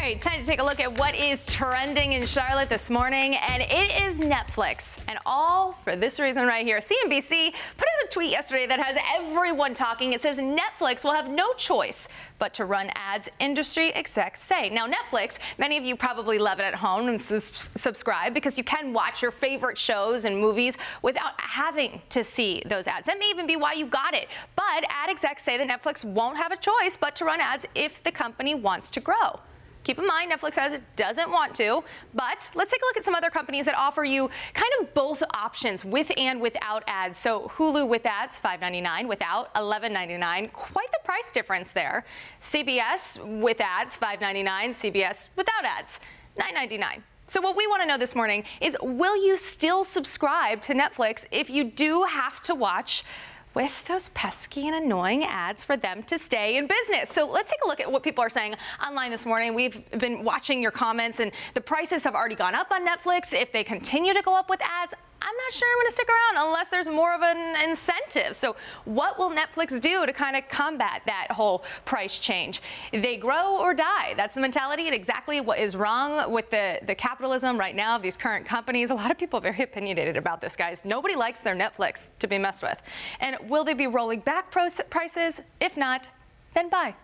right, time to take a look at what is trending in Charlotte this morning, and it is Netflix. And all for this reason right here. CNBC put out a tweet yesterday that has everyone talking. It says Netflix will have no choice but to run ads, industry execs say. Now, Netflix, many of you probably love it at home and subscribe because you can watch your favorite shows and movies without having to see those ads. That may even be why you got it. But ad execs say that Netflix won't have a choice but to run ads if the company wants to grow. Keep in mind, Netflix says it doesn't want to, but let's take a look at some other companies that offer you kind of both options with and without ads. So Hulu with ads, $5.99, without $11.99. Quite the price difference there. CBS with ads, $5.99, CBS without ads, $9.99. So what we want to know this morning is will you still subscribe to Netflix if you do have to watch with those pesky and annoying ads for them to stay in business. So let's take a look at what people are saying online this morning. We've been watching your comments, and the prices have already gone up on Netflix. If they continue to go up with ads, I'm not sure I'm going to stick around unless there's more of an incentive. So, what will Netflix do to kind of combat that whole price change? They grow or die. That's the mentality and exactly what is wrong with the, the capitalism right now of these current companies. A lot of people are very opinionated about this, guys. Nobody likes their Netflix to be messed with. And will they be rolling back prices? If not, then buy.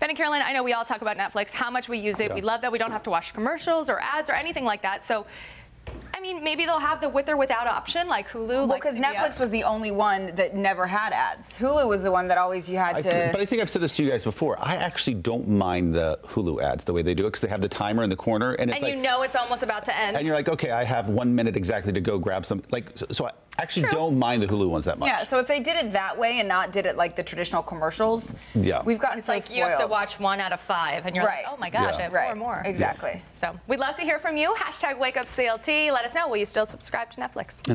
Ben and Carolyn, I know we all talk about Netflix, how much we use it. Yeah. We love that we don't have to watch commercials or ads or anything like that. So mean, maybe they'll have the with or without option, like Hulu. Well, because like Netflix was the only one that never had ads. Hulu was the one that always you had I to. Think, but I think I've said this to you guys before. I actually don't mind the Hulu ads the way they do it because they have the timer in the corner, and it's and like, you know it's almost about to end. And you're like, okay, I have one minute exactly to go grab some. Like, so, so I actually True. don't mind the Hulu ones that much. Yeah. So if they did it that way and not did it like the traditional commercials, yeah, we've gotten it's so like spoiled. you have to watch one out of five, and you're right. like, oh my gosh, yeah. I have right. four more. Exactly. So we'd love to hear from you. Hashtag Wake Up CLT. Let us know. Will you still subscribe? subscribe to Netflix.